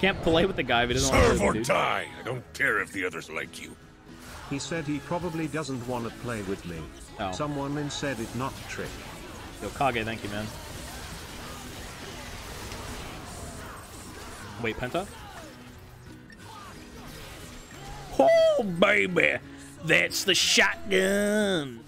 Can't play with the guy if he doesn't want to Serve play or with the dude. die. I don't care if the others like you. He said he probably doesn't want to play with me. Oh. Someone then said it not trick. Yo, Kage, thank you, man. Wait, Penta? Oh, baby! That's the shotgun!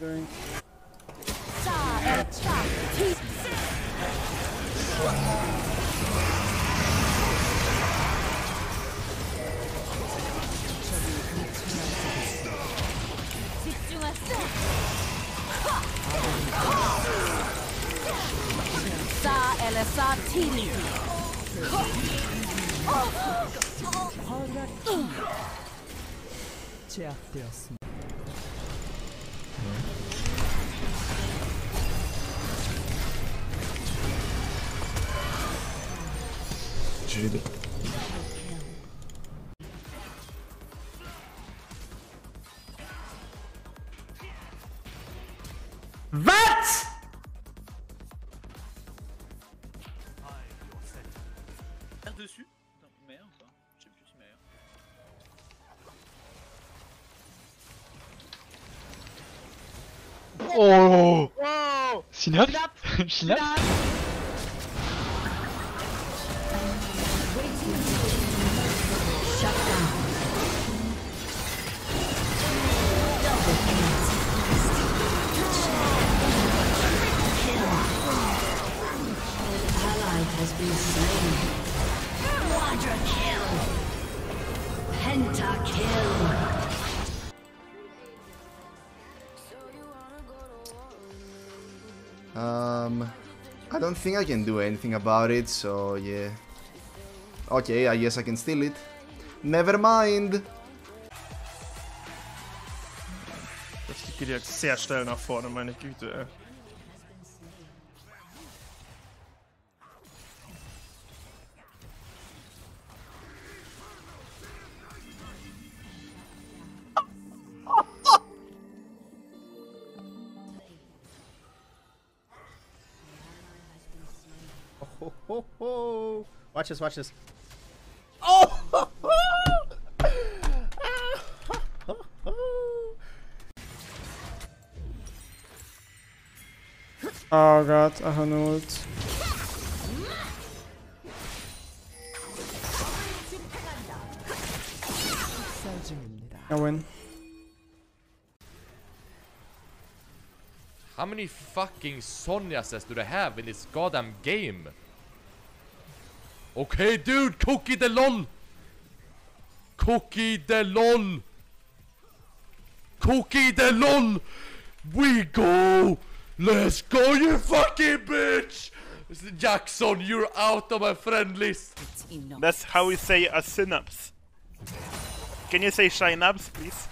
Sağ ele Oh. Wow. Synapse Synapse Um, I don't think I can do anything about it, so yeah. Okay, I guess I can steal it. Never mind! Tycker de ser ställena för dem, men gud. Ho, ho, ho. Watch this, watch this. Oh! Oh god, I have no ult. I win. How many fucking Sonyases do they have in this goddamn game? Okay, dude, Cookie the LOL! Cookie the LOL! Cookie the LOL! We go! Let's go, you fucking bitch! Jackson, you're out of my friend list! That's how we say a synapse. Can you say synapse, please?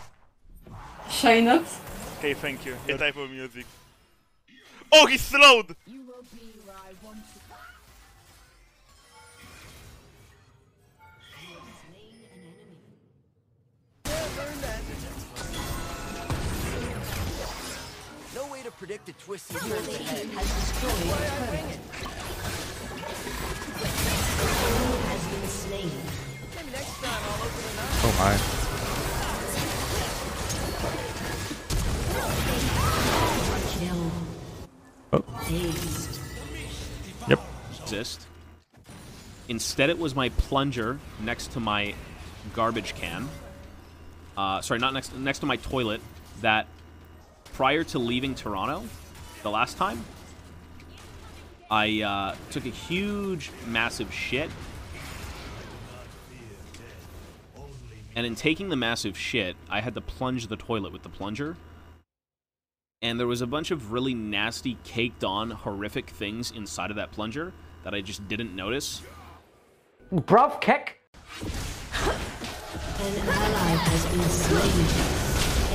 Synapse? Okay, thank you. A type of music. Oh, he's slowed! Predict the twists and Your ahead. has destroyed a turret. Enemy has been slain. Maybe next time I'll open an eye. Oh my. Kill. Oh. Dazed. Yep. Exist. Instead, it was my plunger next to my garbage can. Uh, sorry, not next next to my toilet. That prior to leaving Toronto, the last time, I uh, took a huge, massive shit. And in taking the massive shit, I had to plunge the toilet with the plunger. And there was a bunch of really nasty, caked on, horrific things inside of that plunger that I just didn't notice. Bruv kick. An ally has been slain.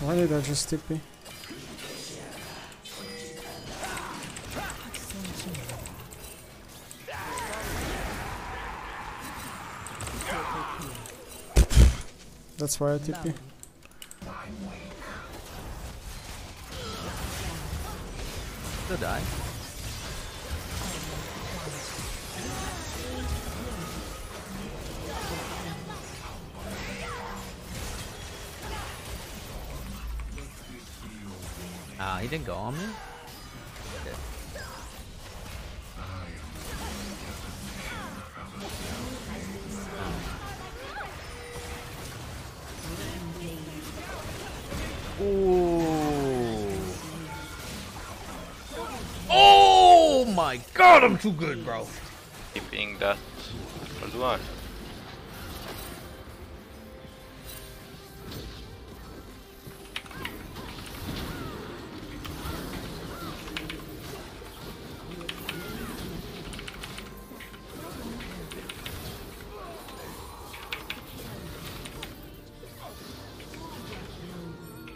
Why did I just TP? That's why I TP. Still die. Didn't go on me? Ooh. Oh my god, I'm too good, bro. Keeping that for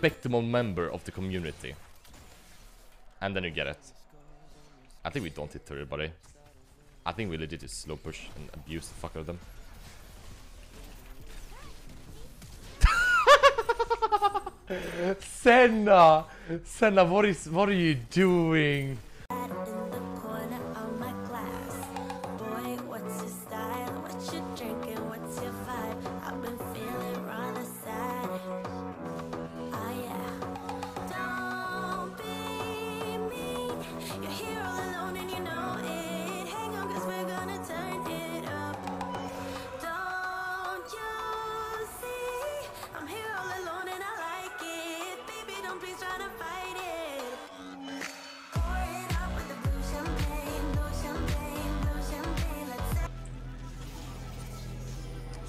Respectable member of the community. And then you get it. I think we don't hit everybody. I think we legit just slow push and abuse the fuck out of them. Senna! Senna, what is what are you doing?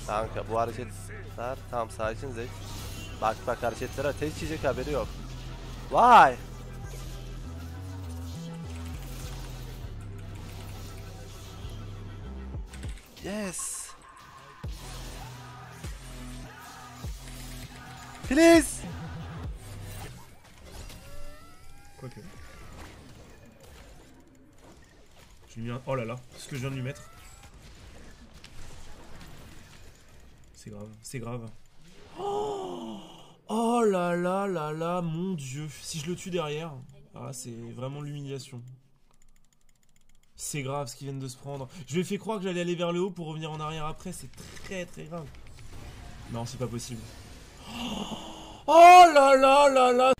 Kanka bu hareketler tam sakin Zek. Bak bak hareketlere tek yiyecek haberi yok. Vay. Yes. Please. Quoique. Je un... Oh là là, ce que je viens de lui mettre. C'est grave, c'est grave. Oh, oh là là là là, mon dieu. Si je le tue derrière, ah, c'est vraiment l'humiliation. C'est grave ce qu'ils viennent de se prendre. Je lui ai fait croire que j'allais aller vers le haut pour revenir en arrière après. C'est très très grave. Non, c'est pas possible. Oh là là là là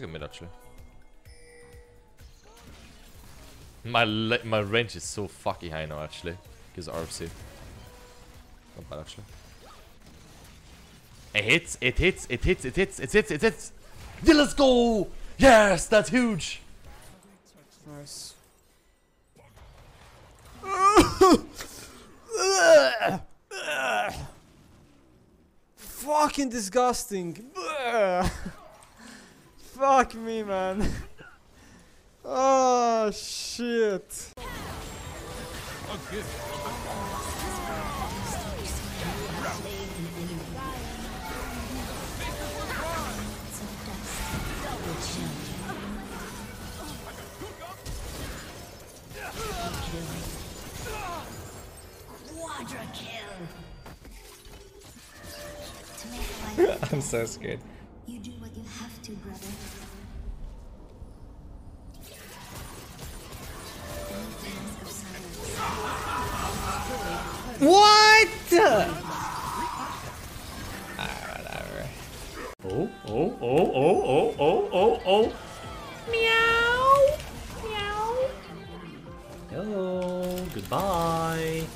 Let's mid actually. My my range is so fucking high now actually. Because RFC. Not bad actually. It hits, it hits, it hits, it hits, it hits, it hits! Yeah, let's go! Yes, that's huge! Nice. Fucking disgusting. Fuck me, man. oh shit. Quadra kill. To make life I'm so scared. What? Oh, oh, oh, oh, oh, oh, oh, oh. Meow. Meow. Hello, goodbye.